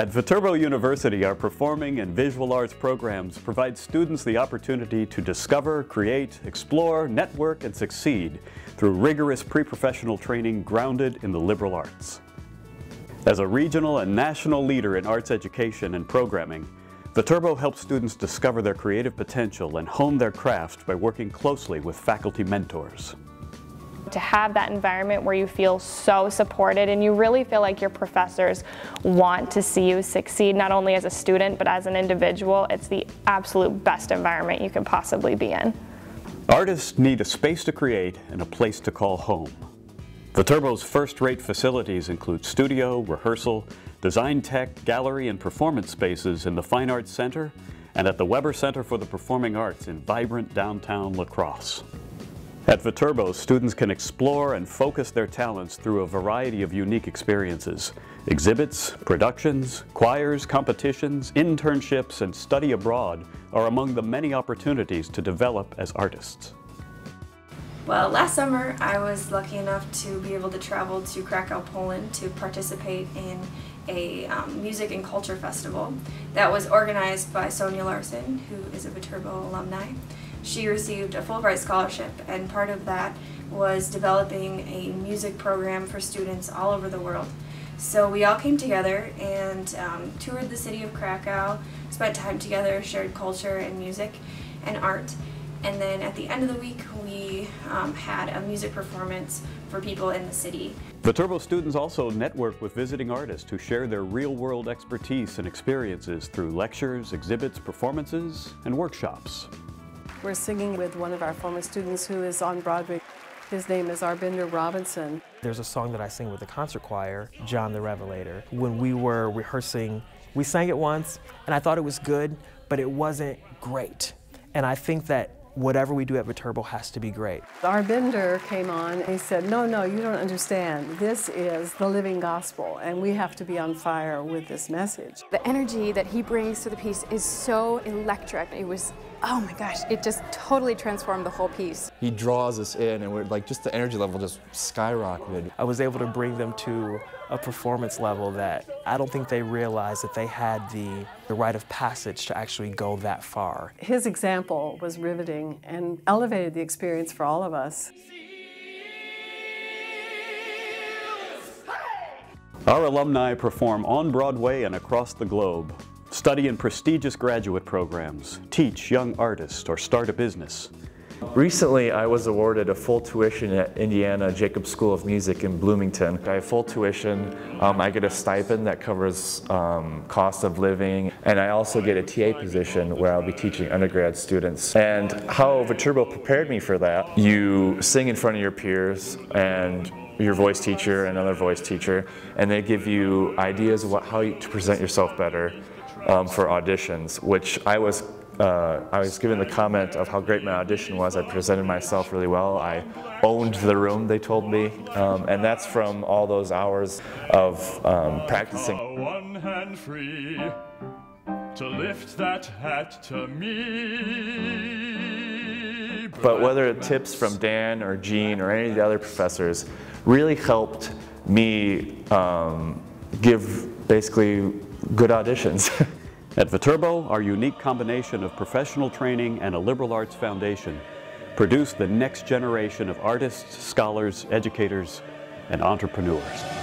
At Viterbo University, our performing and visual arts programs provide students the opportunity to discover, create, explore, network, and succeed through rigorous pre-professional training grounded in the liberal arts. As a regional and national leader in arts education and programming, Viterbo helps students discover their creative potential and hone their craft by working closely with faculty mentors to have that environment where you feel so supported and you really feel like your professors want to see you succeed not only as a student but as an individual, it's the absolute best environment you can possibly be in. Artists need a space to create and a place to call home. Viterbo's first-rate facilities include studio, rehearsal, design tech, gallery, and performance spaces in the Fine Arts Center and at the Weber Center for the Performing Arts in vibrant downtown La Crosse. At Viterbo, students can explore and focus their talents through a variety of unique experiences. Exhibits, productions, choirs, competitions, internships, and study abroad are among the many opportunities to develop as artists. Well, last summer I was lucky enough to be able to travel to Krakow, Poland to participate in a um, music and culture festival that was organized by Sonia Larson, who is a Viterbo alumni she received a Fulbright scholarship and part of that was developing a music program for students all over the world. So we all came together and um, toured the city of Krakow, spent time together, shared culture and music and art. And then at the end of the week, we um, had a music performance for people in the city. Viterbo students also network with visiting artists who share their real-world expertise and experiences through lectures, exhibits, performances, and workshops. We're singing with one of our former students who is on Broadway. His name is Arbender Robinson. There's a song that I sing with the concert choir, John the Revelator. When we were rehearsing, we sang it once, and I thought it was good, but it wasn't great. And I think that whatever we do at Viterbo has to be great. Arbender came on and he said, no, no, you don't understand. This is the living gospel and we have to be on fire with this message. The energy that he brings to the piece is so electric. It was, oh my gosh, it just totally transformed the whole piece. He draws us in and we're like, just the energy level just skyrocketed. I was able to bring them to a performance level that I don't think they realized that they had the, the rite of passage to actually go that far. His example was riveting and elevated the experience for all of us. Our alumni perform on Broadway and across the globe, study in prestigious graduate programs, teach young artists, or start a business. Recently, I was awarded a full tuition at Indiana Jacobs School of Music in Bloomington. I have full tuition, um, I get a stipend that covers um, cost of living, and I also get a TA position where I'll be teaching undergrad students. And how Viterbo prepared me for that, you sing in front of your peers and your voice teacher and another voice teacher, and they give you ideas of what, how you, to present yourself better um, for auditions, which I was uh, I was given the comment of how great my audition was. I presented myself really well. I owned the room, they told me, um, and that's from all those hours of um, practicing. One hand free to lift that hat to me. But whether it tips from Dan or Gene or any of the other professors really helped me um, give basically good auditions. At Viterbo, our unique combination of professional training and a liberal arts foundation produce the next generation of artists, scholars, educators, and entrepreneurs.